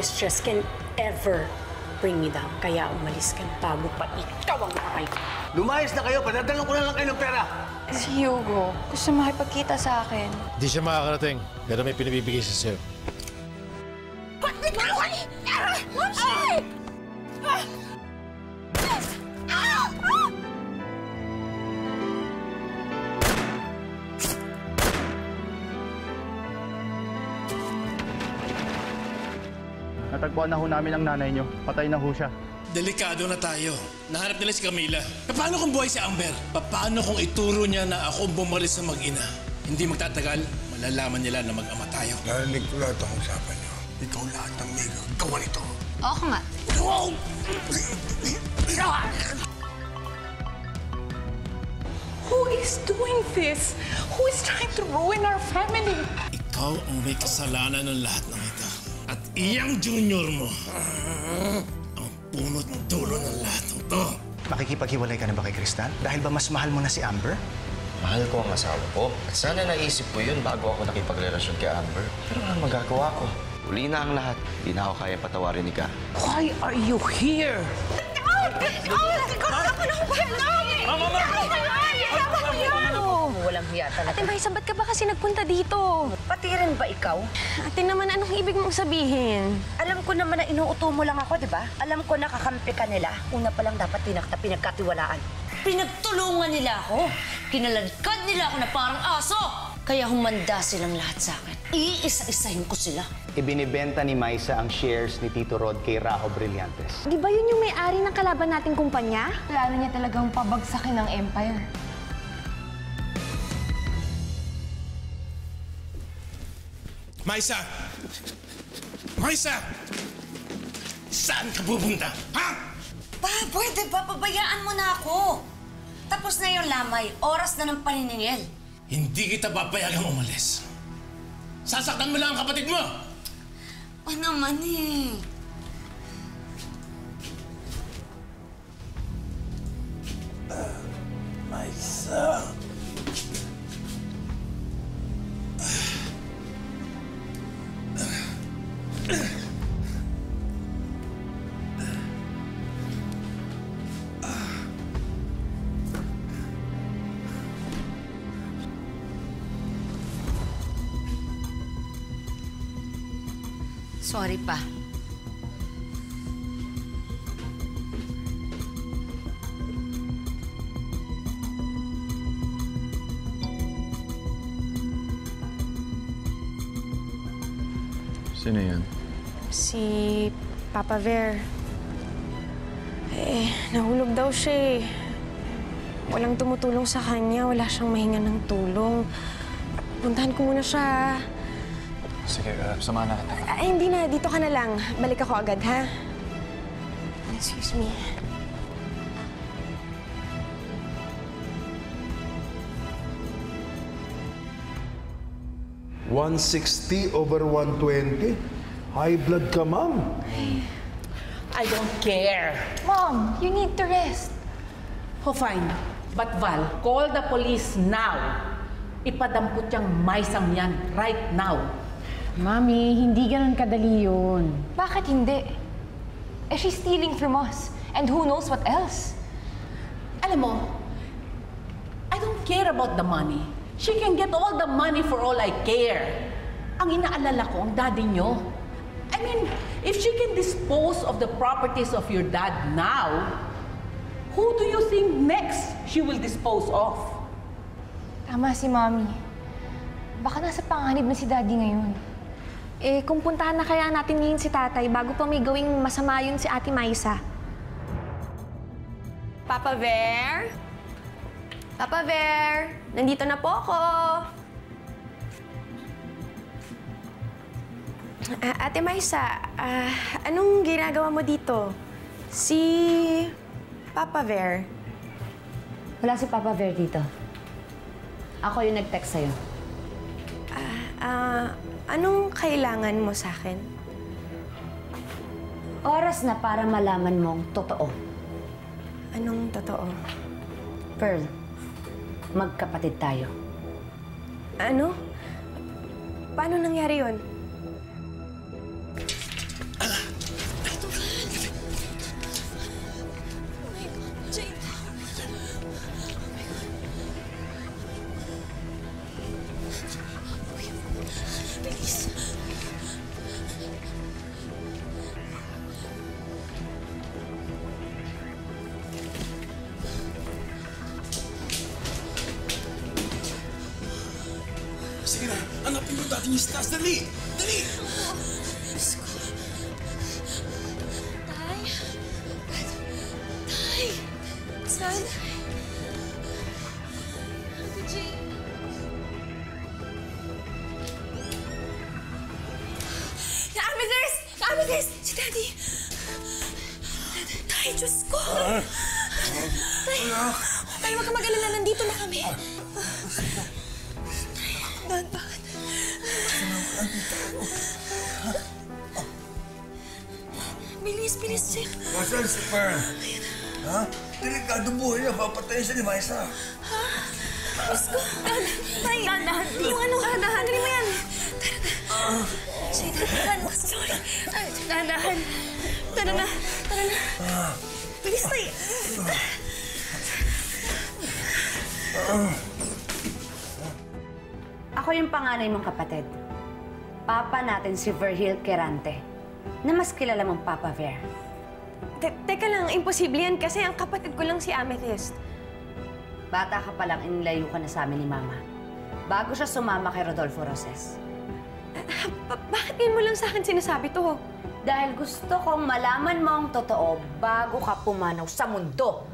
mistress can ever bring me down. Kaya umalis ka na bago pa ikaw ang makakay. Lumayas na kayo, padadalan ko na lang kayo ng pera. Si Hugo, gusto makipagkita sa akin. Hindi siya makakarating, pero may pinibibigay siya sa'yo. Natagpuan na ho namin ang nanay nyo. Patay na ho siya. Delikado na tayo. Nahanap nila si Camila. Paano kung buhay si Amber? Paano kung ituro niya na ako ang bumalis sa mag-ina? Hindi magtatagal, malalaman nila na mag-ama tayo. Narinig ko lahat ang usapan niyo. Ikaw lahat ng may gawa nito. Oo nga. Who is doing this? Who is trying to ruin our family? Ikaw ang may kasalanan ng lahat ng iyang junior mo ang punot dulo ng lahat ng to. Makikipaghiwalay ka na ba kay Kristal? Dahil ba mas mahal mo na si Amber? Mahal ko ang asawa ko. At sana naisip ko yun bago ako nakipagrelasyon kay Amber. Pero anong magagawa ko? Uli na ang lahat. Hindi na ako kaya patawarin ni Ka. Why are you here? Walang hiya talaga. Ate Maisa, ba't ka ba kasi nagpunta dito? Pati rin ba ikaw? Ate naman, anong ibig mong sabihin? Alam ko naman na inuuto mo lang ako, di ba? Alam ko na kakampi ka nila. Una pa lang dapat tinakta pinagkatiwalaan. Pinagtulungan nila ako. Kinaladkad nila ako na parang aso. Kaya humanda silang lahat sa akin. Iisa-isahin ko sila. Ibinibenta ni Maisa ang shares ni Tito Rod kay Raho Brillantes. Di ba yun yung may-ari ng kalaban nating kumpanya? Plano niya talagang pabagsakin ng empire. Maisa! Maisa! Saan ka pupunta? Ha? Pa, pwede ba? Pabayaan mo na ako. Tapos na yung lamay. Oras na ng paniningil. Hindi kita papayagang umalis. Sasaktan mo lang ang kapatid mo! O naman eh. Maisa! Sorry pa. Sino yan? Si Papa Ver. Eh, nahulog daw siya eh. Walang tumutulong sa kanya. Wala siyang mahinga ng tulong. Puntahan ko muna siya. Sige, uh, samahan na kita. Ay, hindi na. Dito ka na lang. Balik ako agad, ha? Excuse me. 160 over 120. High blood ka, ma'am. I don't care. Mom, you need to rest. Oh, fine. But Val, call the police now. Ipadampot yung maisang yan right now. Mami, hindi ganun kadali yun. Bakit hindi? Eh, she's stealing from us. And who knows what else? Alam mo, I don't care about the money. She can get all the money for all I care. Ang inaalala ko, ang daddy nyo. I mean, if she can dispose of the properties of your dad now, who do you think next she will dispose of? Tama si Mami. Baka nasa panganib na si Daddy ngayon. Eh, kung puntahan na kaya natin ngayon si tatay bago pa may gawing masama yun si Ate Maisa. Papa Ver? Papa Ver, nandito na po ako. Ah, Ate Maisa, ah, anong ginagawa mo dito? Si Papa Ver. Wala si Papa Ver dito. Ako yung nag-text sa'yo. Ah, anong kailangan mo sa akin? Oras na para malaman mong totoo. Anong totoo? Pearl, magkapatid tayo. Ano? Paano nangyari yun? Sige na, hanapin mo dati yung stars. Dali! Dali! Tay? Tara na. Tara na. Bilis, tay. Ako yung panganay mong kapatid. Papa natin si Vergil Querante, na mas kilala mong Papa Ver. Te teka lang, imposible yan kasi ang kapatid ko lang si Amethyst. Bata ka pa lang, inilayo ka na sa amin ni Mama. Bago siya sumama kay Rodolfo Roses. Ba- bakit ngayon mo lang sa akin sinasabi to? Dahil gusto kong malaman mo ang totoo bago ka pumanaw sa mundo.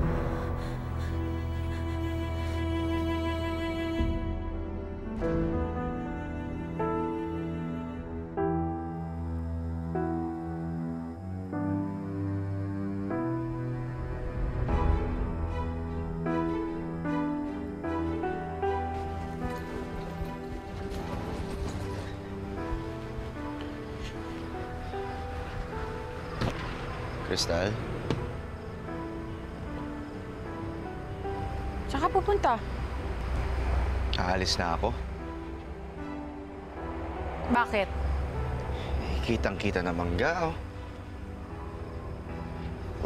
Crystal, Tsaka pupunta. aalis na ako. Bakit? Eh, Kitang-kita na mangga, oh.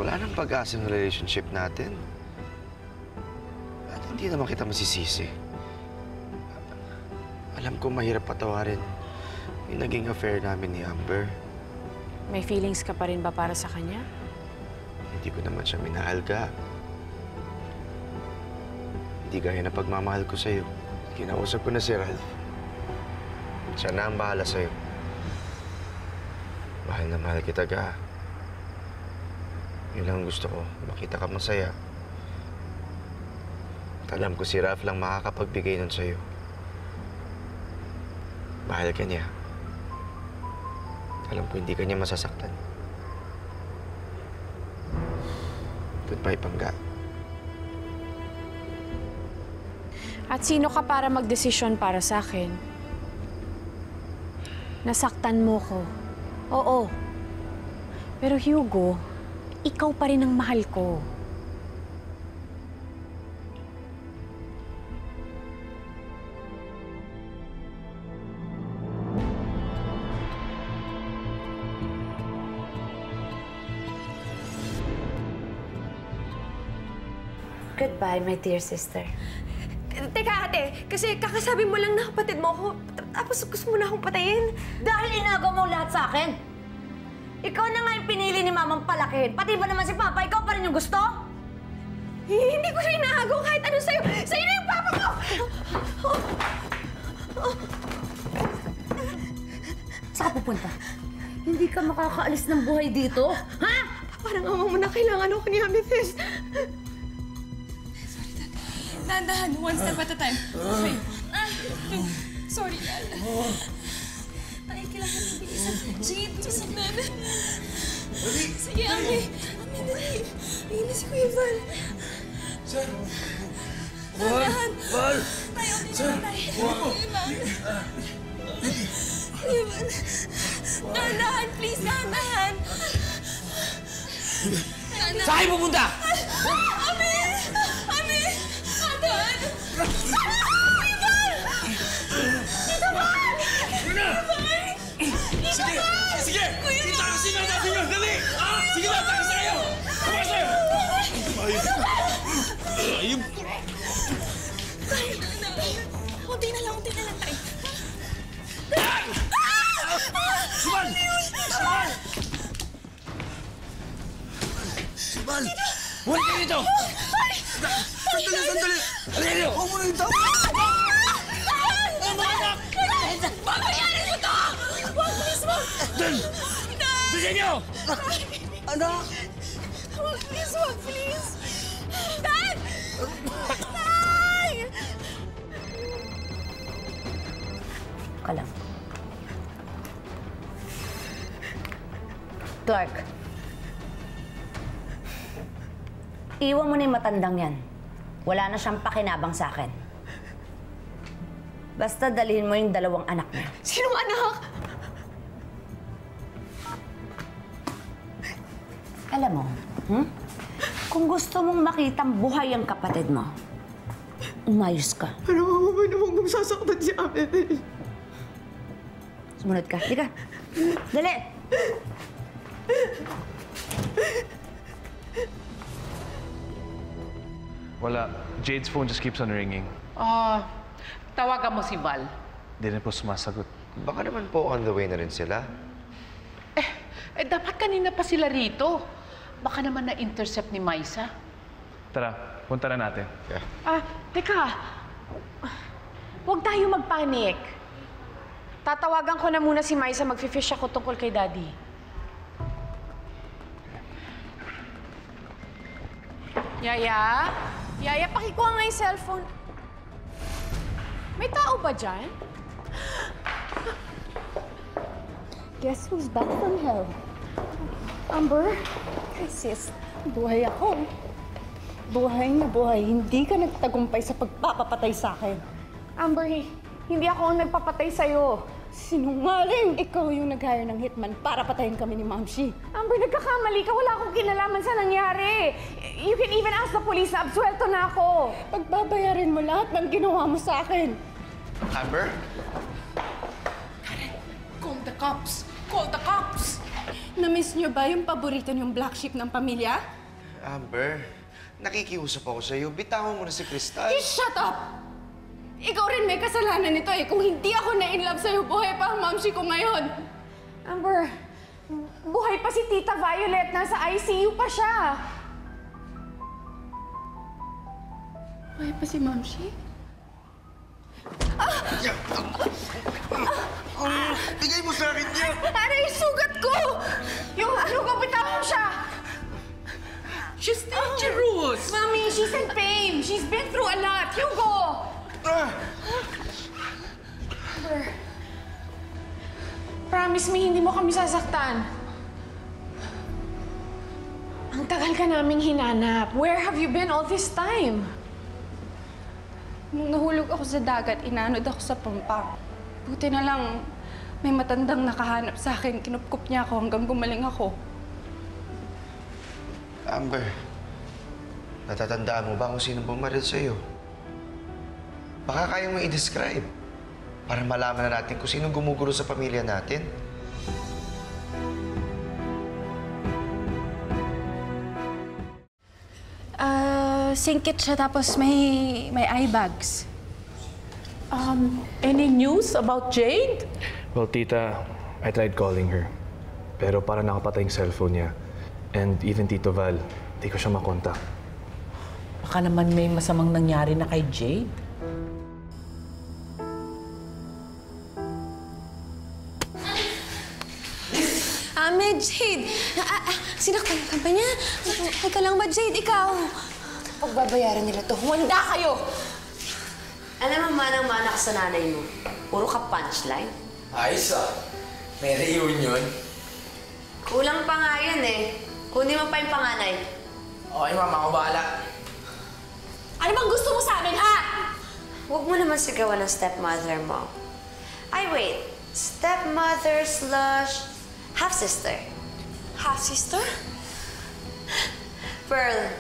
Wala nang pag-asa ng relationship natin. At hindi naman kita masisisi. Alam ko mahirap patawarin yung naging affair namin ni Amber. May feelings ka pa rin ba para sa kanya? Hindi ko naman siya minahal ka. Hindi gaya na pagmamahal ko sa'yo. Kinausap ko na si Ralph. Siya na ang bahala sa'yo. Mahal na mahal kita ka. Yun ang gusto ko. Makita ka masaya. At ko si Ralph lang makakapagbigay nun sa'yo. Mahal ka niya. Alam ko hindi ka niya masasaktan. Goodbye, Pangga. At sino ka para magdesisyon para sa akin? Nasaktan mo ko. Oo. Pero Hugo, ikaw pa rin ang mahal ko. Goodbye, my dear sister. Teka ate, kasi kakasabi mo lang na kapatid mo ako, tapos gusto mo na akong patayin. Dahil inagaw mo lahat sa akin. Ikaw na nga yung pinili ni Mamang palakihin. Pati ba naman si Papa, ikaw pa rin yung gusto? Eh, Hindi ko siya inaagaw kahit ano sa'yo. Sa'yo na yung papa ko! Saan ka pupunta? Hindi ka makakaalis ng buhay dito. Ha? Parang ama mo na kailangan ako ni Amethyst. Dahan-dahan, one step at a time. Okay. Ah, sorry, Dad. Ay, kailangan ng bilisan. Sige, tusok na. Sige, Ami. Ami, dali. Ayun na si Kuya Val. Sir! Dahan. Val! Tayo, dito na tayo. Kuya Val. Kuya Val. Dahan-dahan, please, dahan-dahan. Dahan-dahan. Saan kayo pupunta? Ami! dito! Sandali, sandali! Aurelio! Huwag mo na dito! Ay, ano, mga anak! Babayaran niyo to! Huwag, please, huwag! Dun! Bigyan niyo! Anak! Huwag, please, huwag, please! Dad! Tay! Ka lang. Clark. Iwan mo na yung matandang yan. Wala na siyang pakinabang sa akin. Basta dalhin mo yung dalawang anak niya. Sinong anak? Alam mo, hmm? kung gusto mong makitang buhay ang kapatid mo, umayos ka. Ano mo ba naman kung sasaktan si Abel? Sumunod ka. Di ka. Dali! Wala. Jade's phone just keeps on ringing. Ah, tawagan mo si Val. Di rin po sumasagot. Baka naman po on the way na rin sila. Eh, dapat kanina pa sila rito. Baka naman na-intercept ni Maisa. Tara, punta na natin. Yeah. Ah, teka. Huwag tayo magpanik. Tatawagan ko na muna si Maisa. Mag-fish ako tungkol kay Daddy. Yaya? Yaya, pakikuha nga yung cellphone. May tao ba dyan? Guess who's back from hell? Amber? Ay, sis, buhay ako. Buhay na buhay. Hindi ka nagtagumpay sa pagpapapatay sa akin. Amber, hindi ako ang nagpapatay sa'yo. Sinungaling! Ikaw yung nag-hire ng hitman para patayin kami ni Ma'am Shi. Amber, nagkakamali ka. Wala akong kinalaman sa nangyari. You can even ask the police na absuelto na ako. Pagbabayarin mo lahat ng ginawa mo sa akin. Amber? Call the cops! Call the cops! Na-miss niyo ba yung paborito niyong black sheep ng pamilya? Amber, nakikiusap ako sa'yo. Bitawan mo na si Crystal. You shut up! Ikaw rin may kasalanan nito eh. Kung hindi ako na-inlove sa'yo, buhay pa ang mamsi ko ngayon. Amber, buhay pa si Tita Violet. Nasa ICU pa siya. Buhay pa si Mamsi? Bigay mo sa akin yan! Ano yung sugat ko? Yung ano ko, bitawan siya. She's dangerous! Mommy, she's in pain. She's been through a lot. Hugo! Amber. Promise me, hindi mo kami sasaktan. Ang tagal ka naming hinanap. Where have you been all this time? Nung nahulog ako sa dagat, inanod ako sa pampang. Buti na lang, may matandang nakahanap sa akin. Kinupkup niya ako hanggang gumaling ako. Amber, natatandaan mo ba kung sino bumaril sa'yo? Baka kaya i-describe para malaman na natin kung sino gumugulo sa pamilya natin. Singkit siya tapos may, may eye bags. Um, any news about Jade? Well, tita, I tried calling her. Pero para nakapatay yung cellphone niya. And even Tito Val, di ko siya makontak. Baka naman may masamang nangyari na kay Jade. Ame, Jade! Ah, ah, sinaktan ka ba niya? Teka lang ba, Jade? Ikaw? Pagbabayaran nila to. Humanda kayo! Alam mo, manang-manak sa nanay mo. Puro ka punchline. Ayos ah. May reunion. Kulang pa nga yan eh. Kunin mo pa yung panganay. Okay, mama, ako bahala. Ano bang gusto mo sa amin, ha? Huwag mo naman sigawan ng stepmother mo. Ay, wait. Stepmother slash half-sister. Half-sister? Pearl,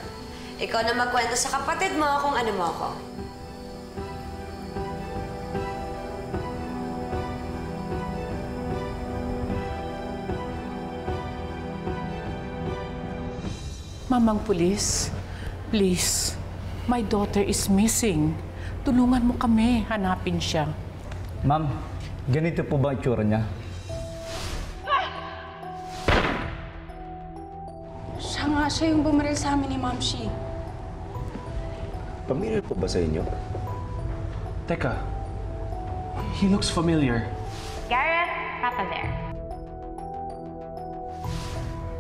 ikaw na magkwento sa kapatid mo kung ano mo ako. Mamang pulis, please. My daughter is missing. Tulungan mo kami, hanapin siya. Ma'am, ganito po ba ang itsura niya? Siya nga siya yung bumaril sa amin ni Ma'am Shi. Familiar po ba sa inyo? Teka, he looks familiar. Gareth, Papa there.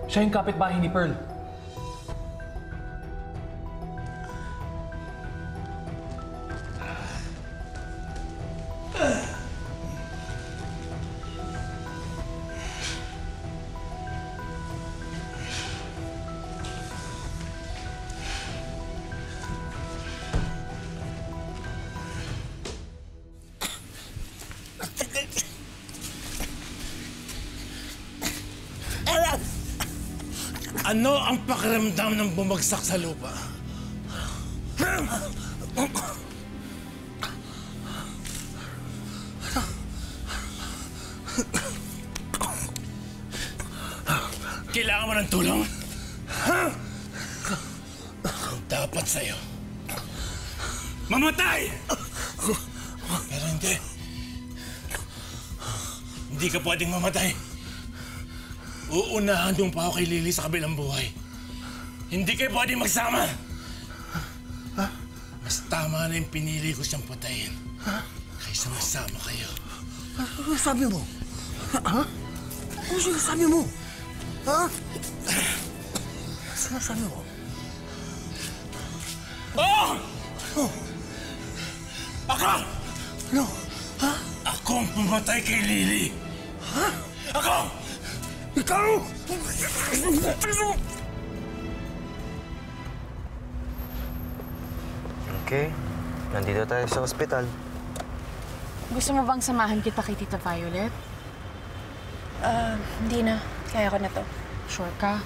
Siya yung kapitbahay ni Pearl. Pakiramdam ng bumagsak sa lupa? Kailangan mo ng tulong? Ha? Dapat sa'yo. Mamatay! Pero hindi. Hindi ka pwedeng mamatay. Uunahan mo pa ako kay Lily sa kabilang buhay. Hindi kayo pwedeng magsama. Mas tama na yung pinili ko siyang patayin. Kaysa masama kayo. Ano sabi mo? Ha? Ano sinasabi mo? Ha? Sinasabi mo? Oh! Ako! Ano? Ha? Ako ang pumatay kay Lily. Ha? Ako! Ikaw! Okay, nandito tayo sa ospital. Gusto mo bang samahan kita kay Tita Violet? Ah, hindi na. Kaya ko na to. Sure ka?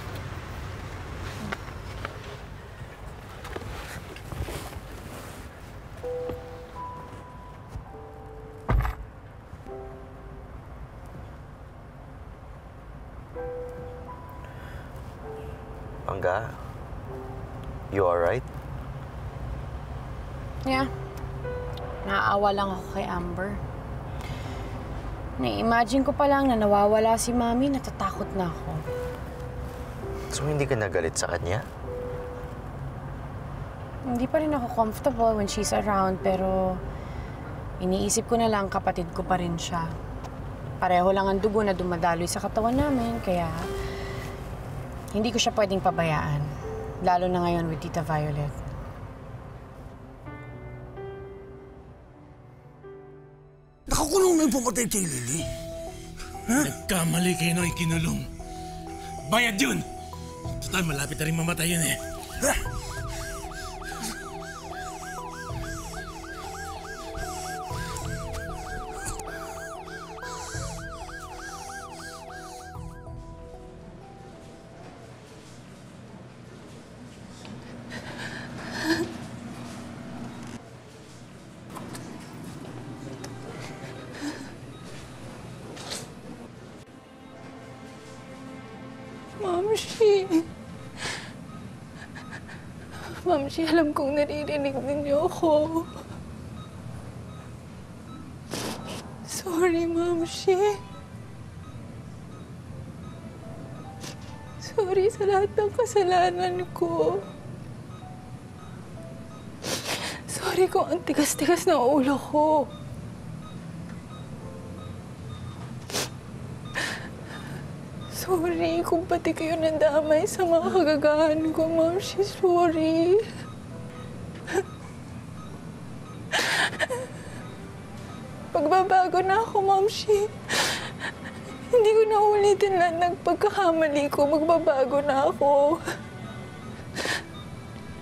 Pangga, you alright? Yeah. Naaawa lang ako kay Amber. Na-imagine ko pa lang na nawawala si Mami, natatakot na ako. So hindi ka nagalit sa kanya? Hindi pa rin ako comfortable when she's around, pero iniisip ko na lang kapatid ko pa rin siya. Pareho lang ang dugo na dumadaloy sa katawan namin, kaya hindi ko siya pwedeng pabayaan. Lalo na ngayon with Tita Violet. Pumatay kay Lily. Nagkamali kayo nung ikinulong. Bayad yun! Total, malapit na rin mamatay yun eh. Mamshi. Kasalanan ko. Sorry kung ang tigas-tigas ng ulo ko. Sorry kung pati kayo nadamay sa mga kagagahan ko, Ma'am. She's sorry. Pagbabago na ako, Ma'am. She. Hindi ko na ulitin lahat ng ko. Magbabago na ako.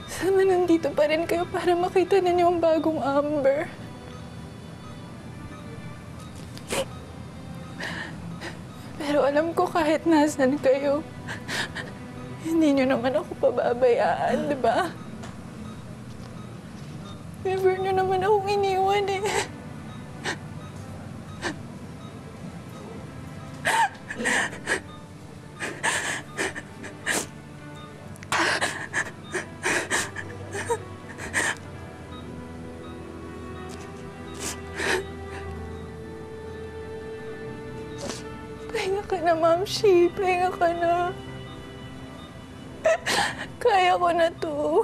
Sana nandito pa rin kayo para makita ninyo ang bagong Amber. Pero alam ko kahit nasan kayo, hindi nyo naman ako pababayaan, di ba? Never nyo naman akong iniwan eh. Na, Ma'am Shi. Pahinga na. Kaya ko na to.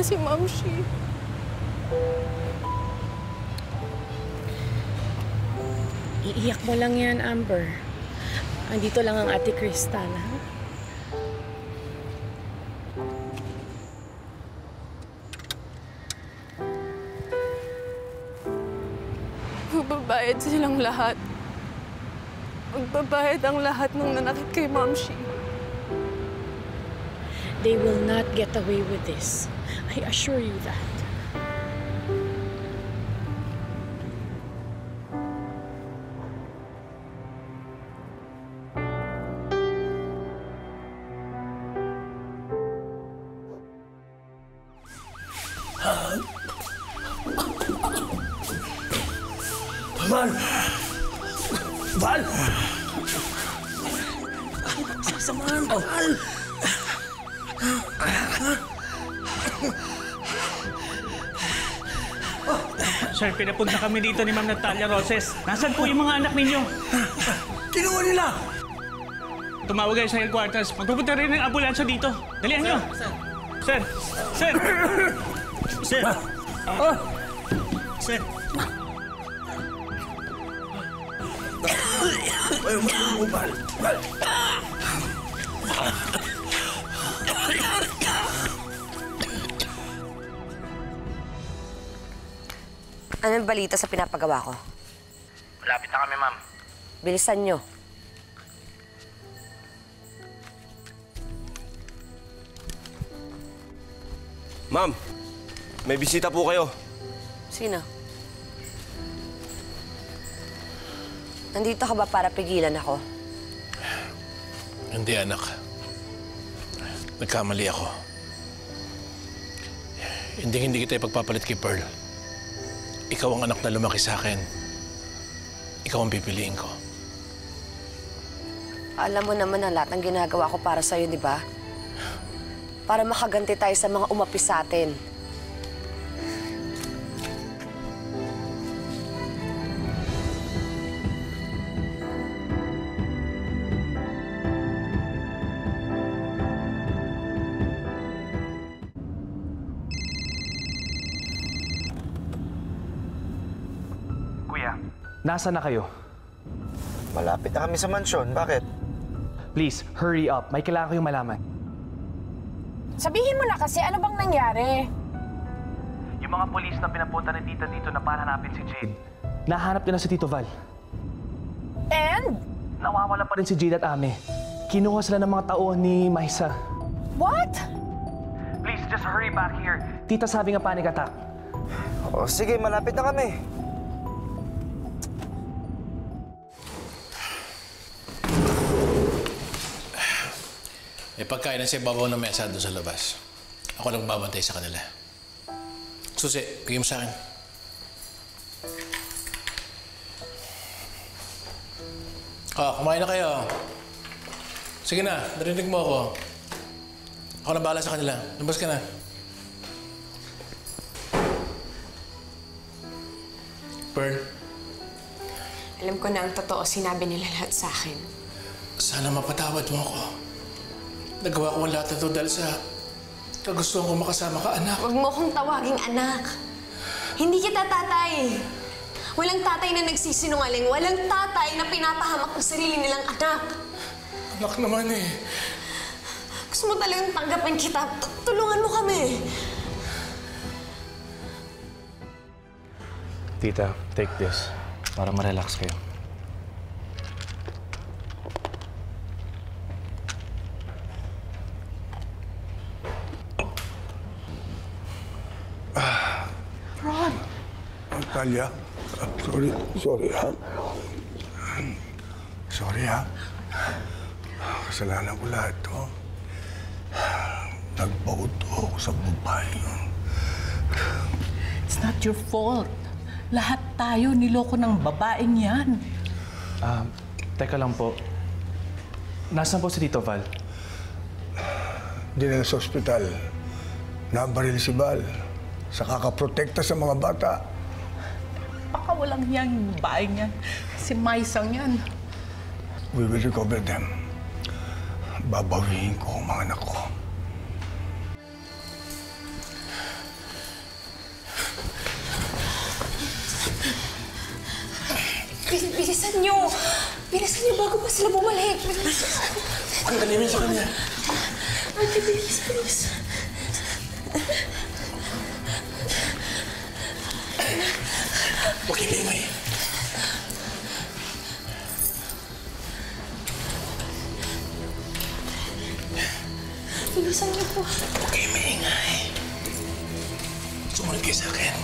na si Mamshi. Iiyak mo lang yan, Amber. Andito lang ang ate Crystal, ha? Magbabayad silang lahat. Magbabayad ang lahat ng nanakit kay Mamshi. They will not get away with this. I assure you that. Dito ni Ma'am Natalia Roses. Nasaan po yung mga anak ninyo? Kinuha nila! Tumawag kayo sa headquarters. Magpupunta rin ng ambulansya dito. Dalihan nyo! Sir! Sir! Sir! Sir! Ayaw mo mo, Val! Val! Anong balita sa pinapagawa ko? Malapit na kami, ma'am. Bilisan nyo. Ma'am, may bisita po kayo. Sino? Nandito ka ba para pigilan ako? Hindi, anak. Nagkamali ako. Hindi hindi kita ipagpapalit kay Pearl. Ikaw ang anak na lumaki sa akin. Ikaw ang pipiliin ko. Alam mo naman ang lahat ng ginagawa ko para sa'yo, di ba? Para makaganti tayo sa mga umapi sa atin. Nasaan na kayo? Malapit na kami sa mansyon. Bakit? Please, hurry up. May kailangan kayong malaman. Sabihin mo na kasi, ano bang nangyari? Yung mga polis na pinapunta ni Tita dito na para hanapin si Jade. Nahanap nila si Tito Val. And? Nawawala pa rin si Jade at Ame. Kinuha sila ng mga tao ni Maisa. What? Please, just hurry back here. Tita sabi nga panic attack. O sige, malapit na kami. May pagkain na sa ibabaw ng mesa doon sa labas. Ako lang babantay sa kanila. Susi, bigyan mo sa akin. Ah, kumain na kayo. Sige na, narinig mo ako. Ako na bahala sa kanila. Labas ka na. Pearl, Alam ko na ang totoo, sinabi nila lahat sa akin. sana mapatawad mo ako. Nagawa ko ang lahat na ito dahil sa kagustuhan ko makasama ka, anak. Huwag mo akong tawaging anak. Hindi kita tatay. Walang tatay na nagsisinungaling. Walang tatay na pinapahamak ng sarili nilang anak. Anak naman eh. Gusto mo talagang tanggapin kita. T- Tulungan mo kami. Tita, take this. Para ma-relax kayo. Natalia, ah, sorry, sorry ha. Sorry ha. Kasalanan ko lahat to. Nagpauto ako sa babae yun. It's not your fault. Lahat tayo niloko ng babaeng yan. Ah, teka lang po. Nasaan po si Tito Val? Dinala sa ospital. Nabaril si Val sa kakaprotekta sa mga bata. Walang hiyang yung babaeng yan. Si Maisang yan. We will recover them. Babawiin ko ang mga anak ko. Bil- Bilisan niyo! Bilisan niyo bago pa sila bumalik. Ang galing sa kanya. Ate, bilis, bilis. Huwag ibingay. Bilisan niyo po. Huwag kayo maingay. Sumunod kayo sa akin.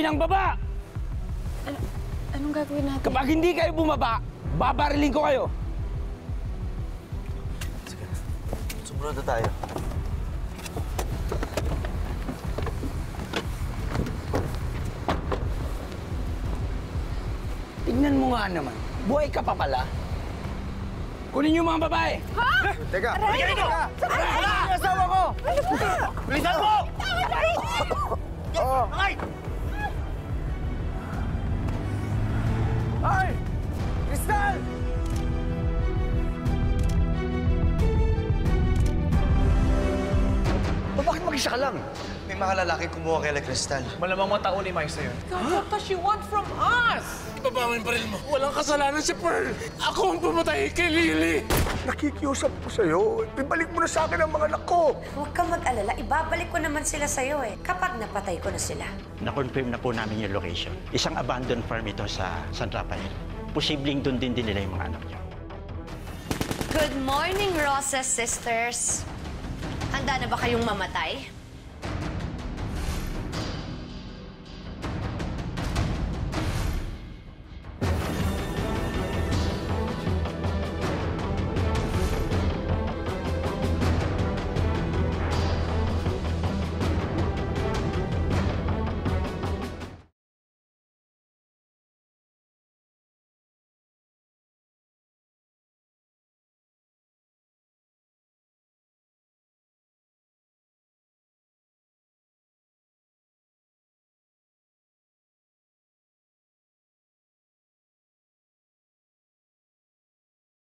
Sinabi ng baba! Anong gagawin natin? Kapag hindi kayo bumaba, babariling ko kayo. Sumunod na tayo. Tingnan mo nga naman. Buhay ka pa pala. Kunin niyo mga babae. Ha? Teka. Aray! Halika dito! Aray! Aray! Ang asawa ko! Ano po? Bilisan mo! Aray! Ay! Ay! Crystal! O bakit mag-isa ka lang? May mga lalaki kumuha kay La Cristal. Malamang matao ni Maisa yun. God, what does she want from us? Ibaba mo yung baril mo. Walang kasalanan si Pearl. Ako ang pumatay kay Lily. Nakikiusap ko sa'yo. Ibalik mo na sa akin ang mga anak ko. Huwag kang mag-alala. Ibabalik ko naman sila sa'yo eh. Kapag napatay ko na sila. Na-confirm na po namin yung location. Isang abandoned farm ito sa San Rafael. Posibleng doon din din nila yung mga anak niyo. Good morning, Roses sisters. Handa na ba kayong mamatay?